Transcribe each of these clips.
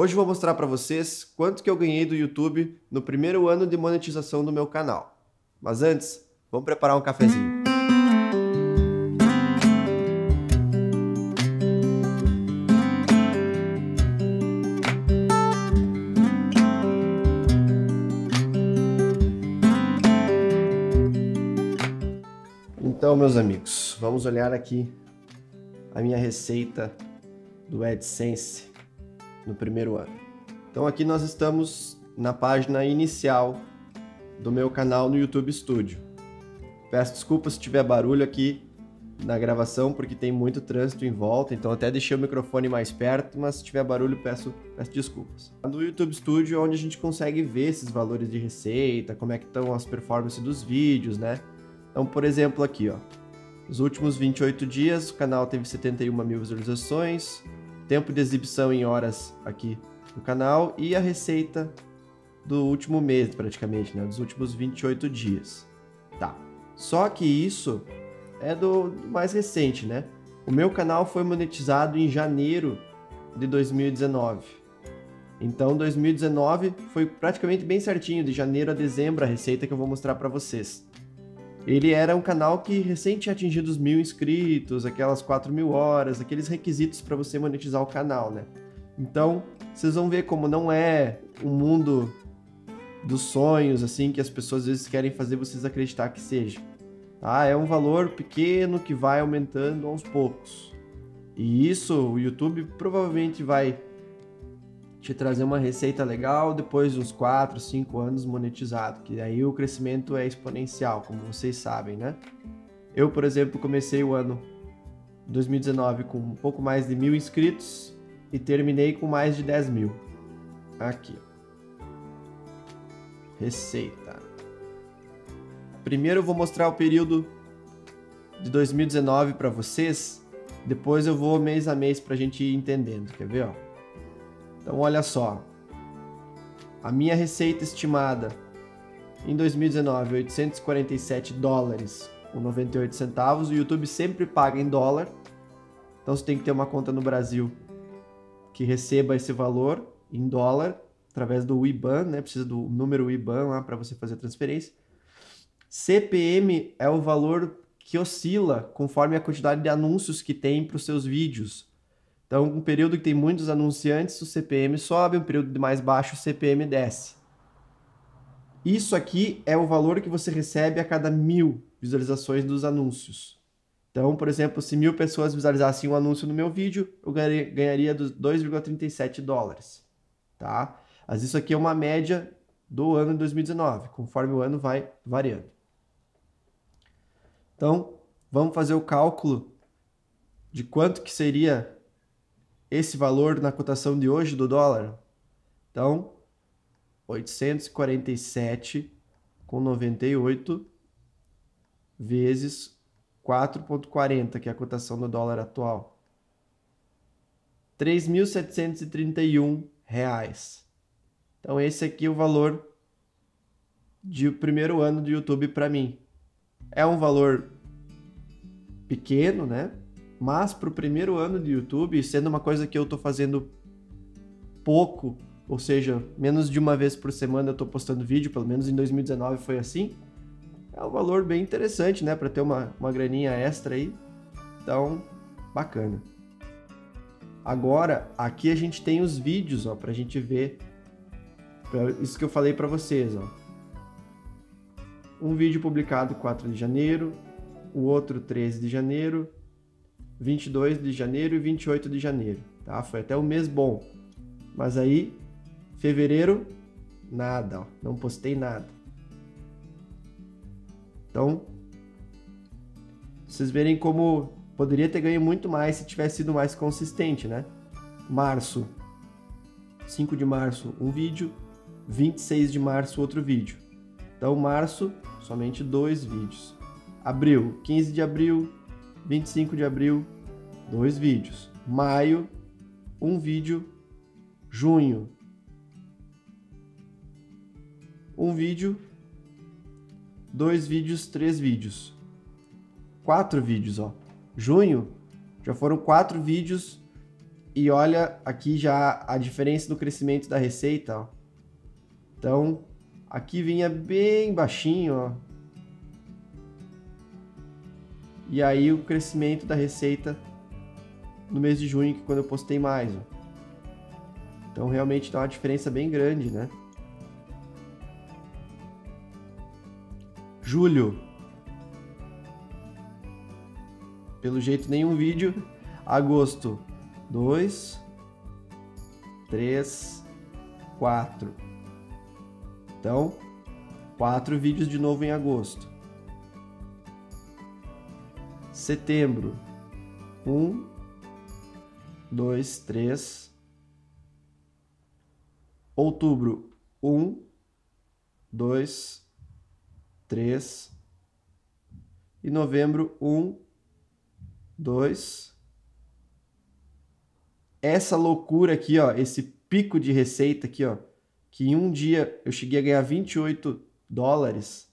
Hoje vou mostrar para vocês quanto que eu ganhei do YouTube no primeiro ano de monetização do meu canal. Mas antes, vamos preparar um cafezinho. Então, meus amigos, vamos olhar aqui a minha receita do AdSense no primeiro ano. Então aqui nós estamos na página inicial do meu canal no YouTube Studio. Peço desculpas se tiver barulho aqui na gravação, porque tem muito trânsito em volta, então até deixei o microfone mais perto, mas se tiver barulho peço, peço desculpas. No YouTube Studio é onde a gente consegue ver esses valores de receita, como é que estão as performances dos vídeos, né? Então, por exemplo, aqui, ó. Nos últimos 28 dias, o canal teve 71 mil visualizações, tempo de exibição em horas aqui no canal e a receita do último mês, praticamente, né? Dos últimos 28 dias. Tá. Só que isso é do mais recente, né? O meu canal foi monetizado em janeiro de 2019. Então, 2019 foi praticamente bem certinho, de janeiro a dezembro, a receita que eu vou mostrar para vocês. Ele era um canal que recém tinha atingido os mil inscritos, aquelas 4 mil horas, aqueles requisitos para você monetizar o canal, né? Então, vocês vão ver como não é um mundo dos sonhos, assim, que as pessoas às vezes querem fazer vocês acreditar que seja. Tá? É um valor pequeno que vai aumentando aos poucos. E isso o YouTube provavelmente vai te trazer uma receita legal depois de uns 4, 5 anos monetizado, que aí o crescimento é exponencial, como vocês sabem, né? Eu, por exemplo, comecei o ano 2019 com um pouco mais de mil inscritos e terminei com mais de 10 mil. Aqui. Receita. Primeiro eu vou mostrar o período de 2019 para vocês, depois eu vou mês a mês para a gente ir entendendo, quer ver? Ó? Então, olha só. A minha receita estimada em 2019, 847 dólares com 98 centavos. O YouTube sempre paga em dólar. Então, você tem que ter uma conta no Brasil que receba esse valor em dólar através do IBAN, né? Precisa do número IBAN lá para você fazer a transferência. CPM é o valor que oscila conforme a quantidade de anúncios que tem para os seus vídeos. Então, um período que tem muitos anunciantes, o CPM sobe, um período mais baixo, o CPM desce. Isso aqui é o valor que você recebe a cada mil visualizações dos anúncios. Então, por exemplo, se mil pessoas visualizassem um anúncio no meu vídeo, eu ganharia 2,37 dólares, tá? Mas isso aqui é uma média do ano de 2019, conforme o ano vai variando. Então, vamos fazer o cálculo de quanto que seria esse valor na cotação de hoje do dólar? Então, 847 com 98 vezes 4.40, que é a cotação do dólar atual. 3.731 reais. Então esse aqui é o valor de primeiro ano do YouTube para mim. É um valor pequeno, né? Mas para o primeiro ano de YouTube, sendo uma coisa que eu estou fazendo pouco, ou seja, menos de uma vez por semana eu estou postando vídeo, pelo menos em 2019 foi assim, é um valor bem interessante, né? Para ter uma, uma graninha extra aí. Então, bacana. Agora, aqui a gente tem os vídeos, ó, a gente ver isso que eu falei para vocês, ó. Um vídeo publicado 4 de janeiro, o outro 13 de janeiro, 22 de janeiro e 28 de janeiro, tá? Foi até o mês bom. Mas aí, fevereiro, nada, ó, não postei nada. Então, vocês verem como poderia ter ganho muito mais se tivesse sido mais consistente, né? Março, 5 de março, um vídeo, 26 de março, outro vídeo. Então, março, somente dois vídeos. Abril, 15 de abril, 25 de abril, dois vídeos. Maio, um vídeo. Junho, um vídeo. Dois vídeos, três vídeos. Quatro vídeos, ó. Junho, já foram quatro vídeos E olha aqui já a diferença do crescimento da receita, ó. Então, aqui vinha bem baixinho, ó. E aí o crescimento da receita no mês de junho, que é quando eu postei mais. Então realmente dá uma diferença bem grande, né? Julho. Pelo jeito nenhum vídeo. Agosto. 2, 3, 4. Então, quatro vídeos de novo em agosto. Setembro. 1, 2, 3. Outubro. 1, 2, 3. E novembro. 1, 2, essa loucura aqui, ó, esse pico de receita aqui, ó, que em um dia eu cheguei a ganhar 28 dólares.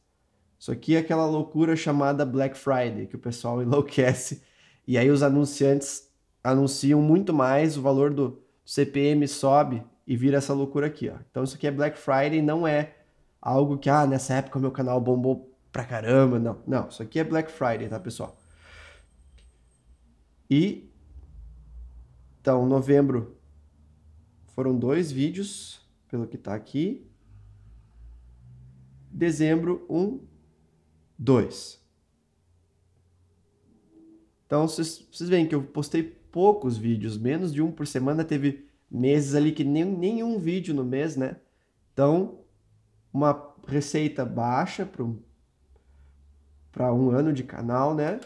Isso aqui é aquela loucura chamada Black Friday, que o pessoal enlouquece. E aí os anunciantes anunciam muito mais, o valor do CPM sobe e vira essa loucura aqui, ó. Então isso aqui é Black Friday, não é algo que, ah, nessa época meu canal bombou pra caramba, não. Não, isso aqui é Black Friday, tá, pessoal? E então, novembro foram dois vídeos, pelo que está aqui. Dezembro, um, dois. Então, vocês, vocês veem que eu postei poucos vídeos, menos de um por semana. Teve meses ali que nem, nenhum vídeo no mês, né? Então, uma receita baixa para um, ano de canal, né?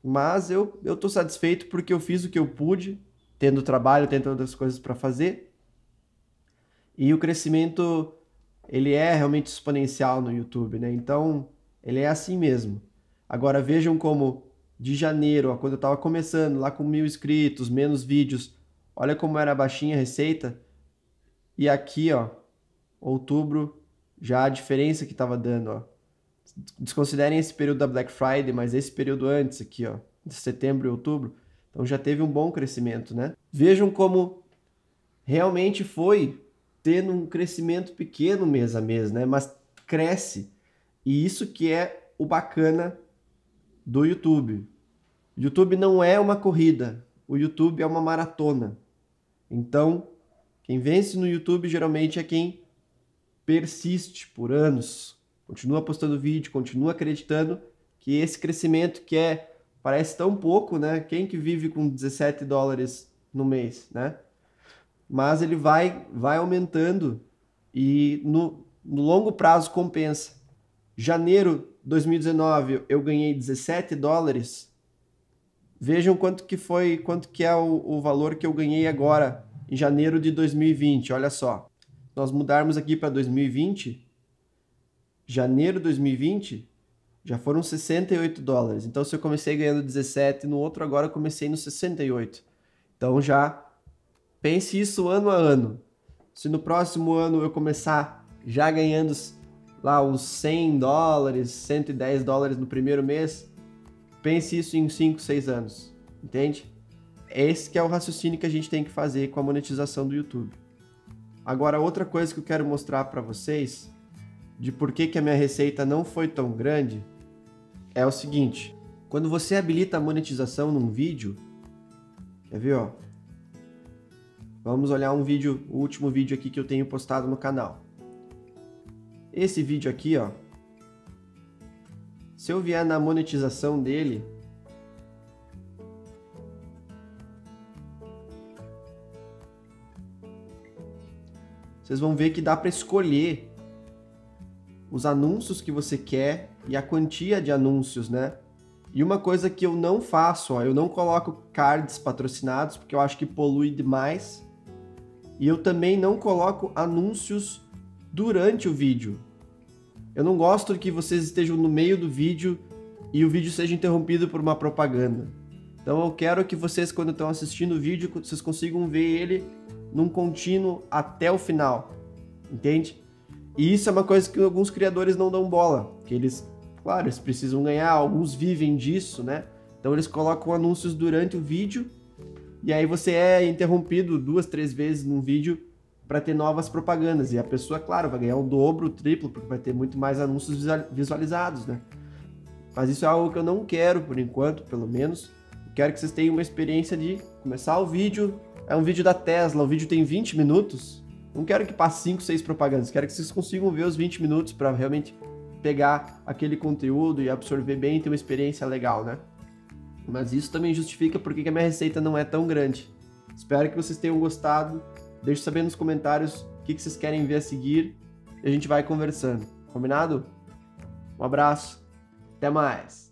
Mas eu, eu tô satisfeito porque eu fiz o que eu pude tendo trabalho, tendo outras coisas para fazer. E o crescimento ele é realmente exponencial no YouTube, né? Então, ele é assim mesmo. Agora vejam como de janeiro, ó, quando eu estava começando, lá com mil inscritos, menos vídeos, olha como era baixinha a receita. E aqui, ó, outubro, já a diferença que estava dando, ó. Desconsiderem esse período da Black Friday, mas esse período antes aqui, ó, de setembro e outubro, então já teve um bom crescimento, né? Vejam como realmente foi tendo um crescimento pequeno mês a mês, né? Mas cresce. E isso que é o bacana do YouTube. YouTube não é uma corrida, o YouTube é uma maratona. Então, quem vence no YouTube geralmente é quem persiste por anos, continua postando vídeo, continua acreditando que esse crescimento que é Parece tão pouco, né? Quem que vive com 17 dólares no mês, né? Mas ele vai, vai aumentando e no, no longo prazo compensa. Janeiro 2019 eu ganhei 17 dólares. Vejam quanto que foi, quanto que é o, o valor que eu ganhei agora em janeiro de 2020. Olha só, nós mudarmos aqui para 2020, janeiro de 2020, já foram 68 dólares. Então, se eu comecei ganhando 17, no outro agora eu comecei no 68. Então, já pense isso ano a ano. Se no próximo ano eu começar já ganhando lá uns 100 dólares, 110 dólares no primeiro mês, pense isso em 5, 6 anos. Entende? Esse que é o raciocínio que a gente tem que fazer com a monetização do YouTube. Agora, outra coisa que eu quero mostrar para vocês de por que, que a minha receita não foi tão grande é o seguinte: quando você habilita a monetização num vídeo, quer ver, ó? Vamos olhar um vídeo, o último vídeo aqui que eu tenho postado no canal. Esse vídeo aqui, ó. Se eu vier na monetização dele, vocês vão ver que dá para escolher os anúncios que você quer e a quantia de anúncios, né? E uma coisa que eu não faço, ó, eu não coloco cards patrocinados porque eu acho que polui demais. E eu também não coloco anúncios durante o vídeo. Eu não gosto que vocês estejam no meio do vídeo e o vídeo seja interrompido por uma propaganda. Então eu quero que vocês, quando estão assistindo o vídeo, vocês consigam ver ele num contínuo até o final. Entende? E isso é uma coisa que alguns criadores não dão bola, que eles, claro, eles precisam ganhar, alguns vivem disso, né? Então eles colocam anúncios durante o vídeo e aí você é interrompido duas, três vezes num vídeo para ter novas propagandas. E a pessoa, claro, vai ganhar o dobro, o triplo, porque vai ter muito mais anúncios visualizados, né? Mas isso é algo que eu não quero por enquanto, pelo menos. Eu quero que vocês tenham uma experiência de começar o vídeo. É um vídeo da Tesla, o vídeo tem 20 minutos. Não quero que passe 5, 6 propagandas. Quero que vocês consigam ver os 20 minutos para realmente pegar aquele conteúdo e absorver bem e ter uma experiência legal, né? Mas isso também justifica porque a minha receita não é tão grande. Espero que vocês tenham gostado. Deixe saber nos comentários o que vocês querem ver a seguir e a gente vai conversando. Combinado? Um abraço, até mais!